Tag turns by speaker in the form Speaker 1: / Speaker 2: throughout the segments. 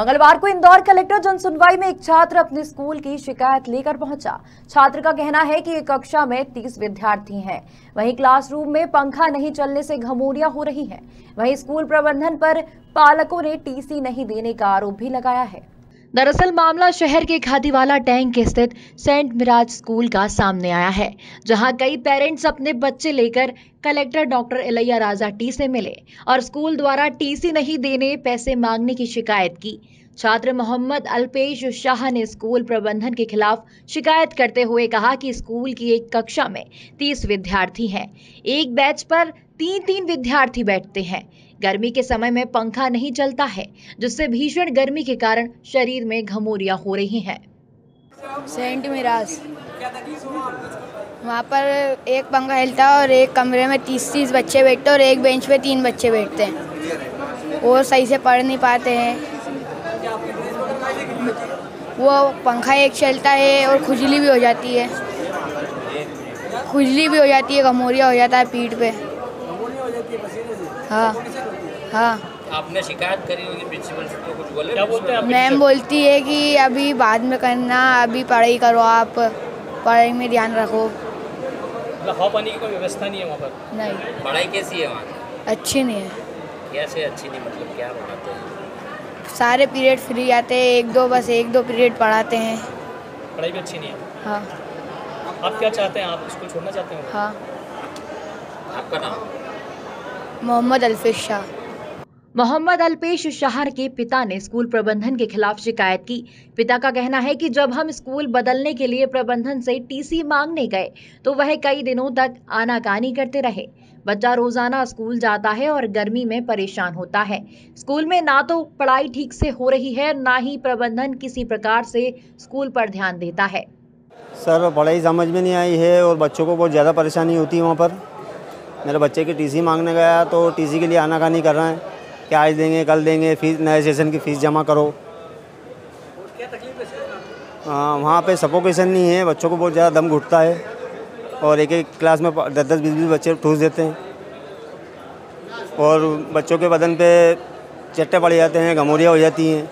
Speaker 1: मंगलवार को इंदौर कलेक्टर जनसुनवाई में एक छात्र अपने स्कूल की शिकायत लेकर पहुँचा। छात्र का कहना है कि एक कक्षा में 30 विद्यार्थी हैं। वहीं क्लासरूम में पंखा नहीं चलने से घमोरिया हो रही है। वहीं स्कूल प्रबंधन पर पालकों ने टीसी नहीं देने का आरोप भी लगाया है। दरअसल मामला शहर के खादीवाला टैंक स्थित सेंट मिराज स्कूल का सामने आया है, जहाँ कई पेरेंट्स अपने बच्चे लेकर collector doctor Ilaiya Raja T से मिले और स्कूल द्वारा टीसी नहीं देने पैसे मांगने की शिकायत की। छात्र मोहम्मद अल्पेश शाह ने स्कूल प्रबंधन के खिलाफ शिकायत करते हुए कहा कि स्कूल की एक कक्षा में 30 विद्यार्थी हैं। एक बैच पर तीन तीन विद्यार्थी बैठते हैं। गर्मी के समय में पंखा नहीं चलता है, जिससे भीषण गर्मी के कारण शरीर में घमोरिया हो रही है।
Speaker 2: सेंट मिराज। वहाँ पर एक पंखा हिलता है और एक कमरे में तीस तीस बच्चे बैठते हैं और एक बेंच पे तीन बच्चे बैठते हैं। वो सही से पढ़ नहीं पाते हैं। वो पंखा एक चलता है और खुजली भी हो जाती है। खुजली भी हो जाती है, घमोरिया हो जाता है पीठ पे। हाँ। हाँ।
Speaker 3: आपने शिकायत करी होगी प्रिंसिपल से तो कुछ बोले?
Speaker 4: क्या बोलते हैं
Speaker 2: मैम बोलती है कि अभी बाद में करना अभी पढ़ाई करो आप पढ़ाई में ध्यान रखो।
Speaker 4: मतलब हवा पानी की कोई व्यवस्था नहीं है वहाँ पर?
Speaker 2: नहीं।
Speaker 3: पढ़ाई कैसी है वहाँ?
Speaker 2: अच्छी नहीं है।
Speaker 3: कैसे अच्छी नहीं मतलब क्या बताते हैं?
Speaker 2: सारे पीरियड फ्री आते हैं एक दो बस एक दो पीरियड पढ़ाते हैं।
Speaker 4: पढ़ाई भी अच्छी नहीं है?
Speaker 2: हाँ।
Speaker 4: आप क्या चाहते हैं? आप स्कूल छोड़ना चाहते हैं?
Speaker 2: हाँ।
Speaker 3: आपका नाम?
Speaker 2: मोहम्मद अल्फिश शाह।
Speaker 1: मोहम्मद अल्पेश शाहर के पिता ने स्कूल प्रबंधन के खिलाफ शिकायत की। पिता का कहना है कि जब हम स्कूल बदलने के लिए प्रबंधन से टीसी मांगने गए तो वह कई दिनों तक आनाकानी करते रहे। बच्चा रोज़ाना स्कूल जाता है और गर्मी में परेशान होता है। स्कूल में ना तो पढ़ाई ठीक से हो रही है, ना ही प्रबंधन किसी प्रकार से स्कूल पर ध्यान देता है।
Speaker 5: सर, पढ़ाई समझ में नहीं आई है और बच्चों को बहुत ज़्यादा परेशानी होती है वहाँ पर। मेरे बच्चे की टीसी मांगने गया तो टीसी के लिए आनाकानी कर रहे हैं। कि आज देंगे कल देंगे फ़ीस नए सेशन की फ़ीस जमा करो। हाँ वहाँ पे सपोकेशन नहीं है बच्चों को बहुत ज़्यादा दम घुटता है और एक एक क्लास में दस दस बीस बीस बच्चे ठूस देते हैं। और बच्चों के बदन पे चट्टे पड़ जाते हैं घमोरियाँ हो जाती हैं।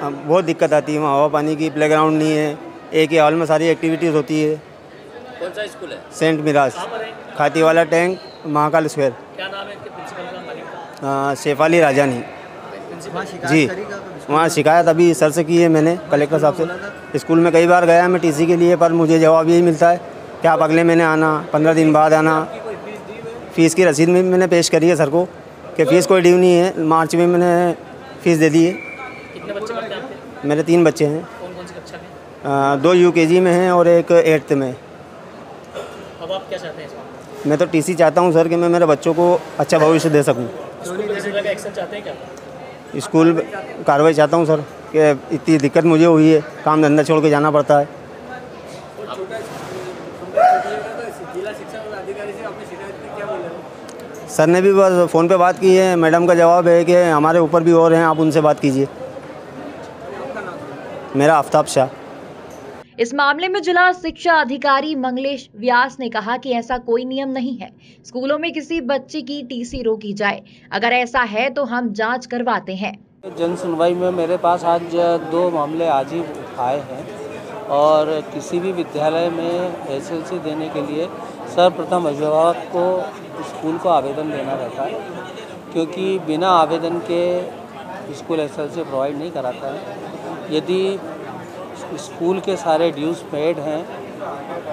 Speaker 5: हाँ, बहुत दिक्कत आती है वहाँ हवा पानी की प्लेग्राउंड नहीं है। एक ही हॉल में सारी एक्टिविटीज़ होती है।
Speaker 3: कौन सा स्कूल है?
Speaker 5: सेंट मिराज खाती वाला टैंक महाकाल स्क्वायर
Speaker 4: क्या नाम है प्रिंसिपल का मालिक का
Speaker 5: हाँ, शेफाली राजानी। जी वहाँ शिकायत अभी सर से की है मैंने कलेक्टर साहब से। स्कूल में कई बार गया मैं टीसी के लिए पर मुझे जवाब यही मिलता है कि आप अगले महीने आना पंद्रह दिन बाद आना। फ़ीस की रसीद में मैंने पेश करी है सर को कि फ़ीस कोई ड्यू नहीं है। मार्च में मैंने फ़ीस दे दी है। मेरे तीन बच्चे हैं। आ, दो यूकेजी में हैं और एक एट्थ में।
Speaker 4: अब आप क्या चाहते हैं
Speaker 5: मैं? तो टीसी चाहता हूँ सर कि मैं मेरे बच्चों को अच्छा भविष्य दे सकूँ।
Speaker 4: स्कूल प्रिंसिपल का एक्शन चाहते हैं क्या?
Speaker 5: स्कूल कार्रवाई चाहता हूँ सर कि इतनी दिक्कत मुझे हुई है काम धंधा छोड़ के जाना पड़ता है। सर ने भी बस फ़ोन पे बात की है मैडम का जवाब है कि हमारे ऊपर भी और हैं आप उनसे बात कीजिए। मेरा आफ्ताब शाह।
Speaker 1: इस मामले में जिला शिक्षा अधिकारी मंगलेश व्यास ने कहा कि ऐसा कोई नियम नहीं है। स्कूलों में किसी बच्चे की टीसी रोकी जाए। अगर ऐसा है तो हम जाँच करवाते हैं।
Speaker 6: जन सुनवाई में मेरे पास आज दो मामले आज ही आए हैं और किसी भी विद्यालय में एसएलसी देने के लिए सर्वप्रथम अभिभावक को स्कूल को आवेदन देना रहता है, क्योंकि बिना आवेदन के स्कूल एस एसएलसी प्रोवाइड नहीं कराता है। यदि स्कूल के सारे ड्यूज पेड हैं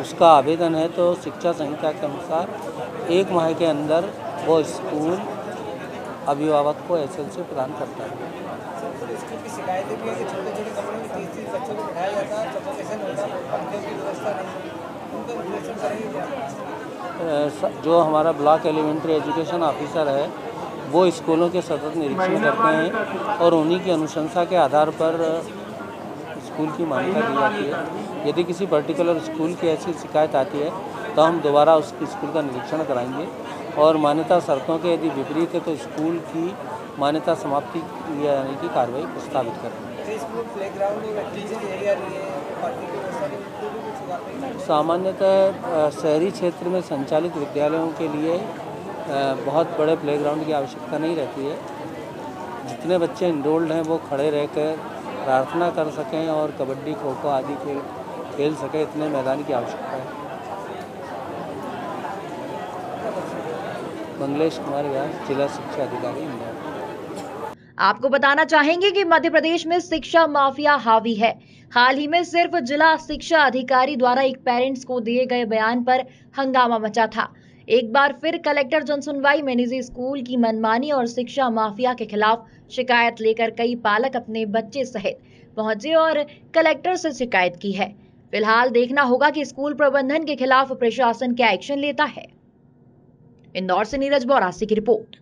Speaker 6: उसका आवेदन है तो शिक्षा संहिता के अनुसार एक माह के अंदर वो स्कूल अभिभावक को एसएलसी प्रदान करता है। जो हमारा ब्लॉक एलिमेंट्री एजुकेशन ऑफिसर है वो स्कूलों के सतत निरीक्षण करते हैं और उन्हीं की अनुशंसा के आधार पर स्कूल की मान्यता दी जाती है। यदि किसी पर्टिकुलर स्कूल की ऐसी शिकायत आती है तो हम दोबारा उस स्कूल का निरीक्षण कराएँगे। और मान्यता शर्तों के यदि विपरीत है तो स्कूल की मान्यता समाप्ति किए जाने की कार्रवाई प्रस्तावित करेंगे सामान्यतः शहरी क्षेत्र में संचालित विद्यालयों के लिए बहुत बड़े प्लेग्राउंड की आवश्यकता नहीं रहती है। जितने बच्चे इनरोल्ड हैं, वो खड़े रहकर प्रार्थना कर सकें और कबड्डी खो खो आदि खेल खेल सकें, इतने मैदान की आवश्यकता है। मंगलेश कुमार व्यास, जिला शिक्षा अधिकारी, इंदौर।
Speaker 1: आपको बताना चाहेंगे कि मध्य प्रदेश में शिक्षा माफिया हावी है। हाल ही में सिर्फ़ जिला शिक्षा अधिकारी द्वारा एक पेरेंट्स को दिए गए बयान पर हंगामा मचा था। एक बार फिर कलेक्टर जनसुनवाई में निजी स्कूल की मनमानी और शिक्षा माफिया के खिलाफ शिकायत लेकर कई पालक अपने बच्चे सहित पहुँचे और कलेक्टर से शिकायत की है। फ़िलहाल देखना होगा कि स्कूल प्रबंधन के खिलाफ प्रशासन क्या एक्शन लेता है। इंदौर से नीरज बोरासी की रिपोर्ट।